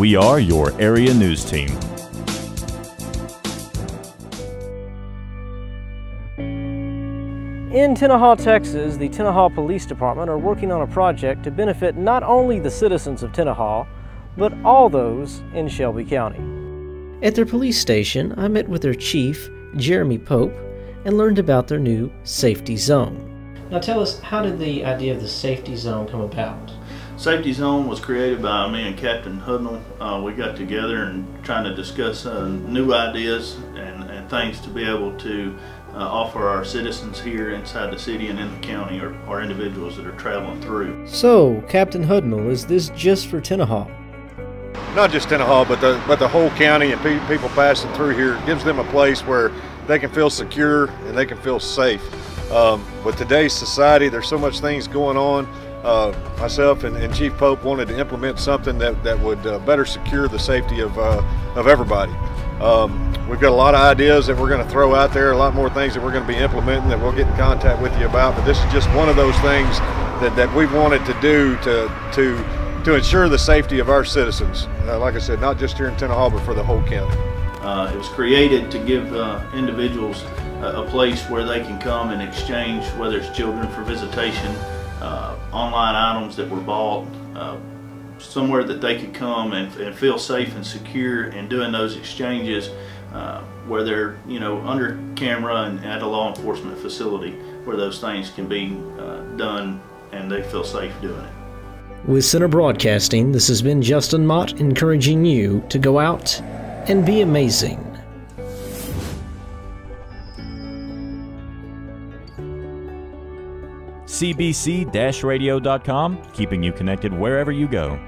We are your area news team. In Tenaha, Texas, the Tenaha Police Department are working on a project to benefit not only the citizens of Tenaha, but all those in Shelby County. At their police station, I met with their chief, Jeremy Pope, and learned about their new safety zone. Now tell us, how did the idea of the safety zone come about? Safety Zone was created by me and Captain Hudnall. Uh, we got together and trying to discuss uh, new ideas and, and, things to be able to uh, offer our citizens here inside the city and in the county or, or individuals that are traveling through. So, Captain Hudnall, is this just for Tenaha? Not just Tenaha, but the, but the whole county and pe people passing through here. It gives them a place where they can feel secure and they can feel safe. Um, with today's society, there's so much things going on uh, myself and, and, Chief Pope wanted to implement something that, that would uh, better secure the safety of, uh, of everybody. Um, we've got a lot of ideas that we're going to throw out there, a lot more things that we're going to be implementing that we'll get in contact with you about, but this is just one of those things that, that we've wanted to do to, to, to ensure the safety of our citizens. Uh, like I said, not just here in Tenaha, but for the whole county. Uh, it was created to give uh, individuals a, a place where they can come and exchange, whether it's children for visitation, uh, online items that were bought, uh, somewhere that they could come and, and, feel safe and secure in doing those exchanges uh, where they're you know under camera and at a law enforcement facility where those things can be uh, done and they feel safe doing it. With Center Broadcasting, this has been Justin Mott encouraging you to go out and be amazing. cbc-radio.com, keeping you connected wherever you go.